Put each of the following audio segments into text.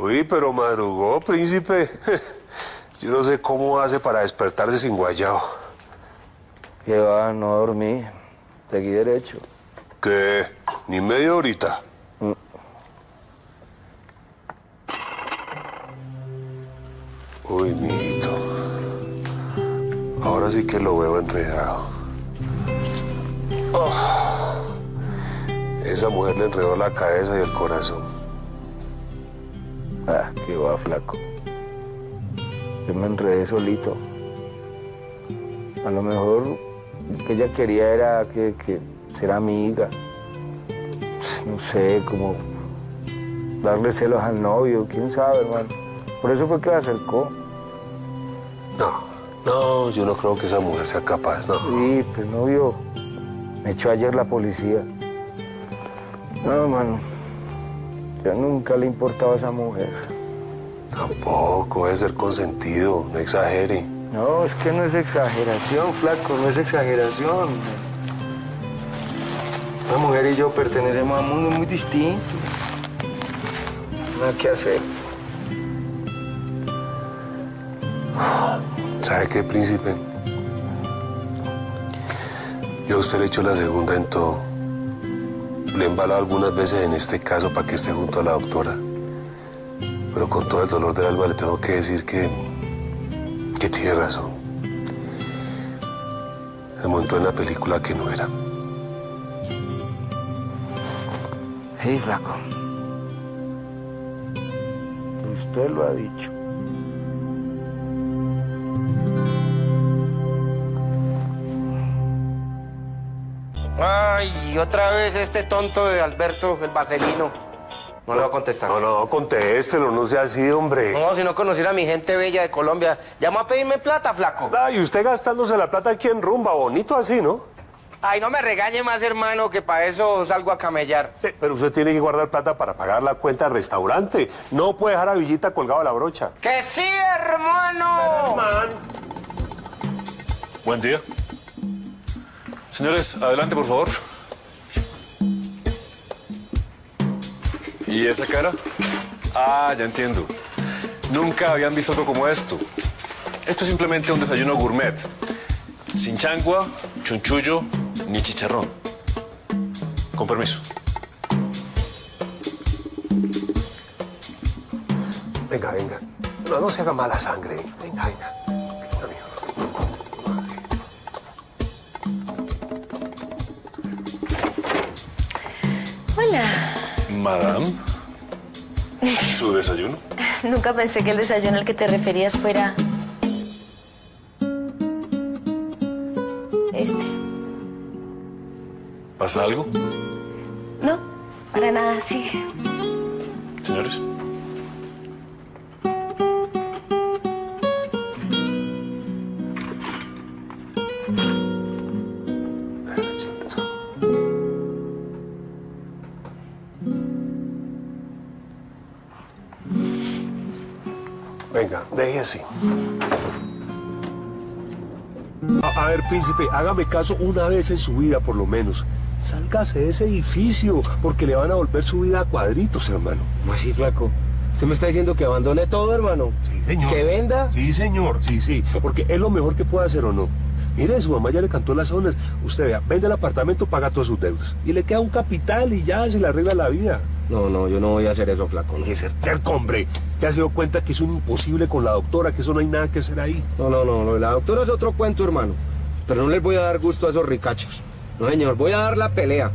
Uy, pero madrugó, príncipe. Yo no sé cómo hace para despertarse sin guayao. Que va, no dormí. Seguí derecho. ¿Qué? ¿Ni media horita? Uy, mijito. Ahora sí que lo veo enredado. Oh. Esa mujer le enredó la cabeza y el corazón. Ah, qué va, flaco. Yo me enredé solito. A lo mejor lo que ella quería era que, que ser amiga. No sé, como darle celos al novio, quién sabe, hermano. Por eso fue que la acercó. No, no, yo no creo que esa mujer sea capaz, no. Sí, pues novio. Me echó ayer la policía. No, hermano. Ya nunca le importaba a esa mujer. Tampoco, debe ser consentido, no exagere. No, es que no es exageración, flaco, no es exageración. Una mujer y yo pertenecemos a un mundo muy distinto. Nada que hacer. ¿Sabe qué, príncipe? Yo a usted le echo la segunda en todo. Le he embalado algunas veces en este caso para que esté junto a la doctora. Pero con todo el dolor del alma le tengo que decir que... que tiene razón. Se montó en la película que no era. Hey, flaco. Usted lo ha dicho. Ay, otra vez este tonto de Alberto, el vaselino. No le va a contestar. No, no, contéstelo, no sea así, hombre. No, si no conociera a mi gente bella de Colombia. Llama a pedirme plata, flaco. Ay, usted gastándose la plata aquí en rumba, bonito así, ¿no? Ay, no me regañe más, hermano, que para eso salgo a camellar. Sí, pero usted tiene que guardar plata para pagar la cuenta del restaurante. No puede dejar a Villita colgado a la brocha. ¡Que sí, hermano! Buen día. Señores, adelante, por favor. ¿Y esa cara? Ah, ya entiendo. Nunca habían visto algo como esto. Esto es simplemente un desayuno gourmet. Sin changua, chunchullo, ni chicharrón. Con permiso. Venga, venga. No, no se haga mala sangre. Venga, venga. Hola. Madame. ¿Su desayuno? Nunca pensé que el desayuno al que te referías fuera... Este. ¿Pasa algo? No, para nada, sí. Señores. Venga, deje así. A, a ver, príncipe, hágame caso una vez en su vida, por lo menos. Sálgase de ese edificio, porque le van a volver su vida a cuadritos, hermano. ¿Cómo así, flaco? ¿Usted me está diciendo que abandone todo, hermano? Sí, señor. ¿Que venda? Sí, señor, sí, sí. Porque es lo mejor que puede hacer o no. Mire, su mamá ya le cantó las zonas. Usted vea, vende el apartamento, paga todos sus deudas. Y le queda un capital y ya se le arregla la vida. No, no, yo no voy a hacer eso, flaco. Tiene que ser terco, hombre. Ya se dio cuenta que es un imposible con la doctora, que eso no hay nada que hacer ahí. No, no, no, no, la doctora es otro cuento, hermano. Pero no les voy a dar gusto a esos ricachos. No, señor, voy a dar la pelea.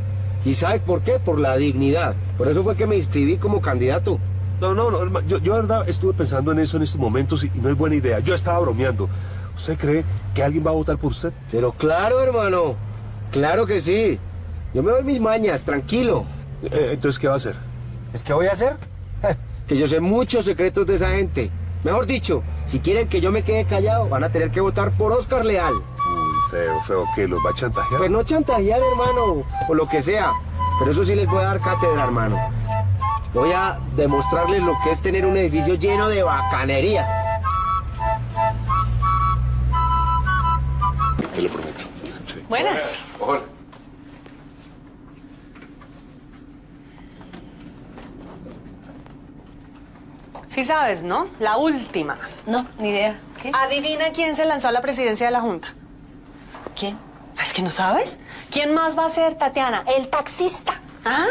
¿Y sabe por qué? Por la dignidad. Por eso fue que me inscribí como candidato. No, no, no, hermano, yo, yo de verdad estuve pensando en eso en estos momentos y, y no es buena idea. Yo estaba bromeando. ¿Usted cree que alguien va a votar por usted? Pero claro, hermano. Claro que sí. Yo me doy mis mañas, tranquilo. Eh, entonces, ¿qué va a hacer? ¿Es que voy a hacer? que yo sé muchos secretos de esa gente. Mejor dicho, si quieren que yo me quede callado, van a tener que votar por Oscar Leal. Uy, feo, feo, que los va a chantajear. Pues no chantajear, hermano, o lo que sea. Pero eso sí les voy a dar cátedra, hermano. Voy a demostrarles lo que es tener un edificio lleno de bacanería. Te lo prometo. Sí. Buenas. Hola. Sí sabes, ¿no? La última. No, ni idea. ¿Qué? Adivina quién se lanzó a la presidencia de la Junta. ¿Quién? ¿Es que no sabes? ¿Quién más va a ser, Tatiana? El taxista. ¿Ah?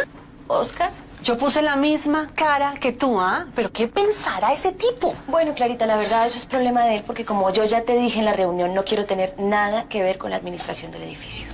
¿Oscar? Yo puse la misma cara que tú, ¿ah? ¿Pero qué pensará ese tipo? Bueno, Clarita, la verdad eso es problema de él porque como yo ya te dije en la reunión, no quiero tener nada que ver con la administración del edificio.